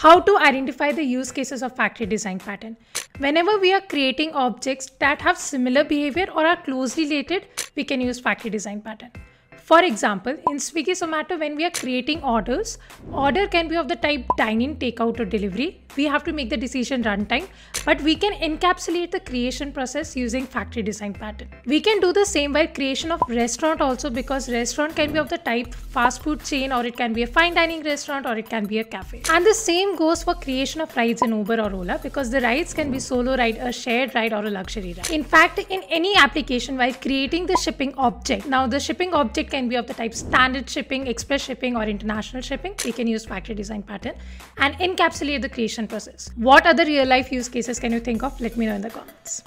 How to identify the use cases of factory design pattern. Whenever we are creating objects that have similar behavior or are closely related, we can use factory design pattern. For example, in Swiggy Zomato, when we are creating orders, order can be of the type dine-in, takeout or delivery. We have to make the decision runtime, but we can encapsulate the creation process using factory design pattern. We can do the same by creation of restaurant also because restaurant can be of the type fast food chain or it can be a fine dining restaurant or it can be a cafe. And the same goes for creation of rides in Uber or Ola because the rides can be solo ride, a shared ride or a luxury ride. In fact, in any application while creating the shipping object, now the shipping object can can be of the type standard shipping, express shipping, or international shipping. We can use factory design pattern and encapsulate the creation process. What other real life use cases can you think of? Let me know in the comments.